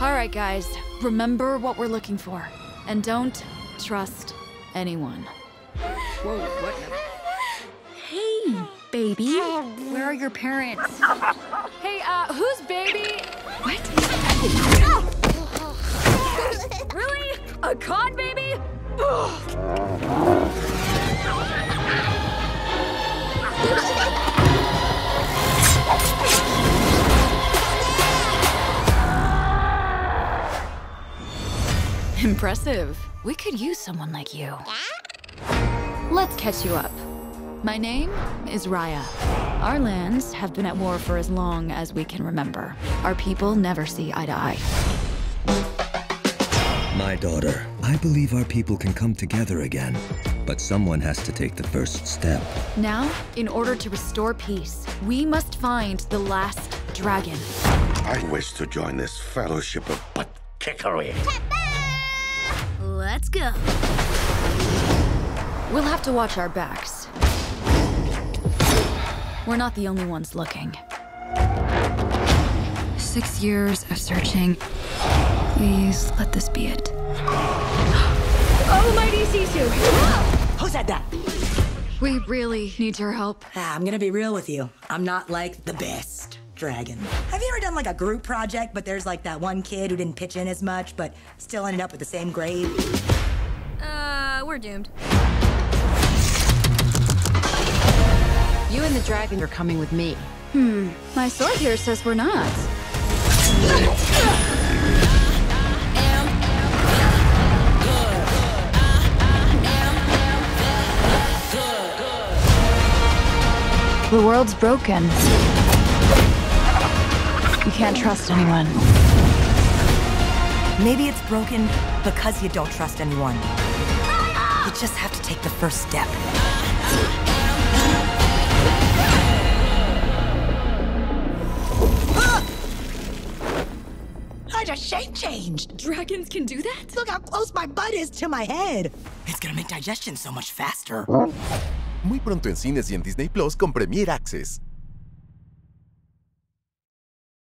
All right, guys. Remember what we're looking for. And don't trust anyone. Whoa, what? Hey, baby. Where are your parents? Hey, uh, who's baby? What? Really? A cod baby? Impressive. We could use someone like you. Let's catch you up. My name is Raya. Our lands have been at war for as long as we can remember. Our people never see eye to eye. My daughter, I believe our people can come together again. But someone has to take the first step. Now, in order to restore peace, we must find the last dragon. I wish to join this fellowship of butt kickery. Let's go. We'll have to watch our backs. We're not the only ones looking. Six years of searching. Please let this be it. Oh, mighty Sisu! Who said that? We really need your help. Ah, I'm gonna be real with you. I'm not like the best dragon. Have you ever done like a group project, but there's like that one kid who didn't pitch in as much, but still ended up with the same grade? Uh, we're doomed. You and the dragon are coming with me. Hmm, my sword here says we're not. The world's broken. You can't trust anyone. Maybe it's broken because you don't trust anyone. You just have to take the first step. I just shape changed. Dragons can do that? Look how close my butt is to my head. It's gonna make digestion so much faster. Muy pronto en cines y en Disney Plus con Premier Access.